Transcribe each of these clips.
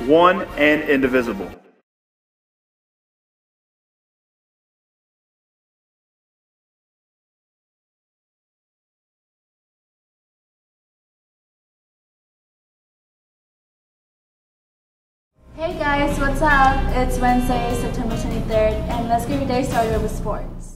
one and indivisible. Hey guys, what's up? It's Wednesday, September 23rd, and let's get your day started with sports.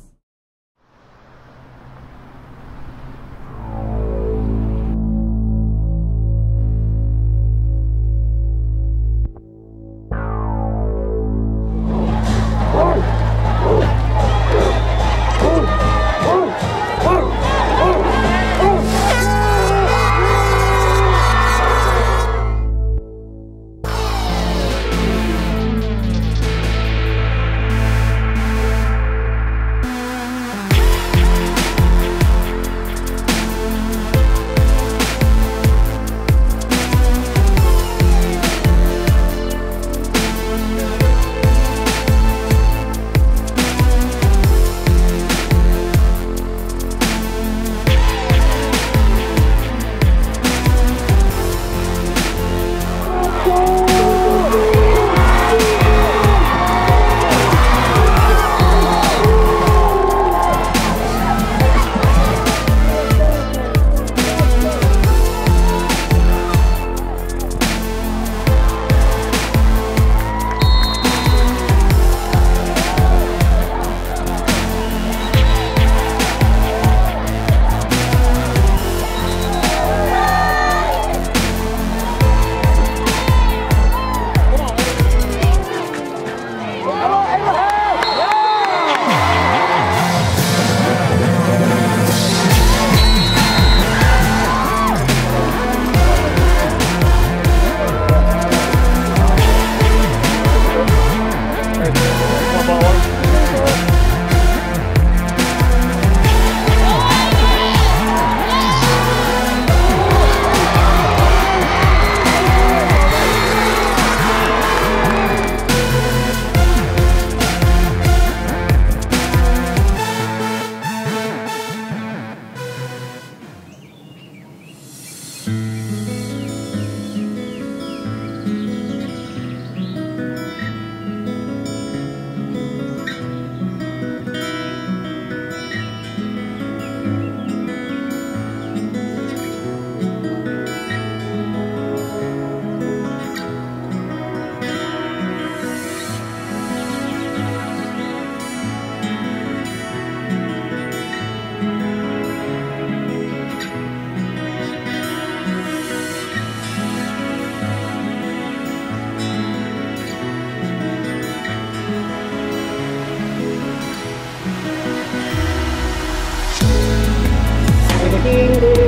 Thank you.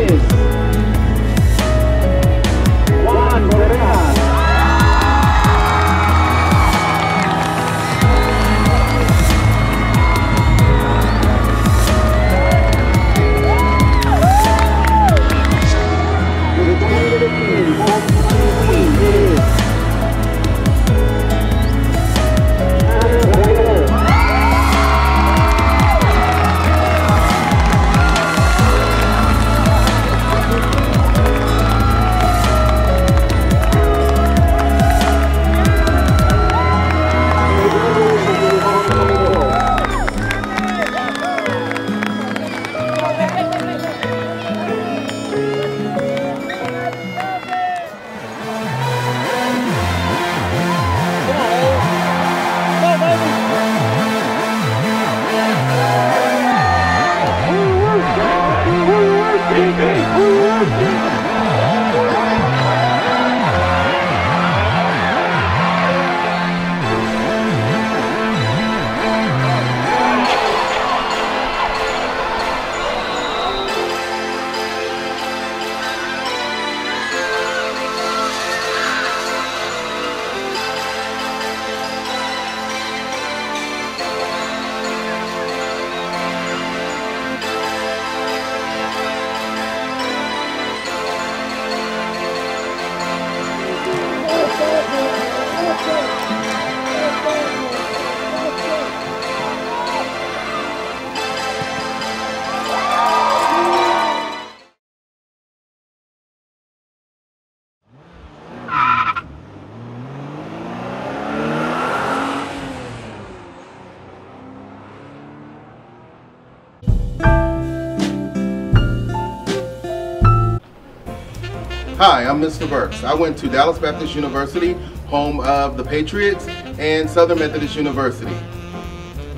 Hi, I'm Mr. Burks. I went to Dallas Baptist University, home of the Patriots, and Southern Methodist University.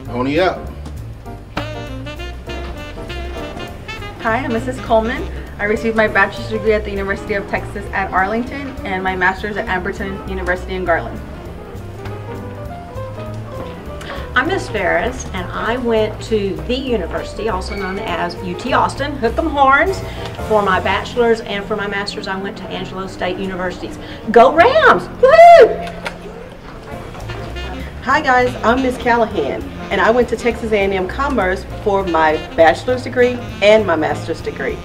Pony up. Hi, I'm Mrs. Coleman. I received my bachelor's degree at the University of Texas at Arlington and my master's at Amberton University in Garland. I'm Miss Ferris, and I went to the university, also known as UT Austin, Hook 'em Horns, for my bachelor's and for my master's. I went to Angelo State Universities. Go Rams! Woo! Hi guys, I'm Miss Callahan, and I went to Texas A&M Commerce for my bachelor's degree and my master's degree.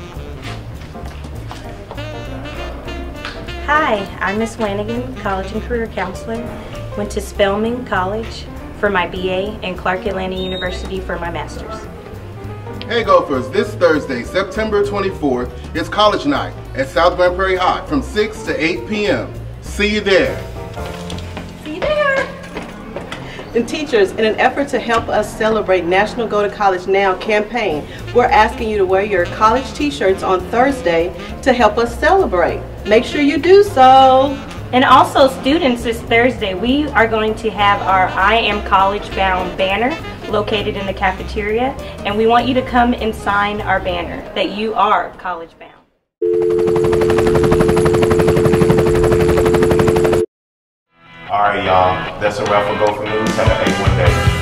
Hi, I'm Miss Flanagan, college and career counselor. Went to Spelman College for my BA and Clark Atlanta University for my master's. Hey Gophers, this Thursday, September 24th, is college night at South Grand Prairie High from 6 to 8 p.m. See you there. See you there! And teachers, in an effort to help us celebrate National Go to College Now campaign, we're asking you to wear your college t-shirts on Thursday to help us celebrate. Make sure you do so. And also students this Thursday, we are going to have our I Am College Bound banner located in the cafeteria and we want you to come and sign our banner that you are college bound. All right, y'all. That's a wrap for Gopher News. Have a great one day.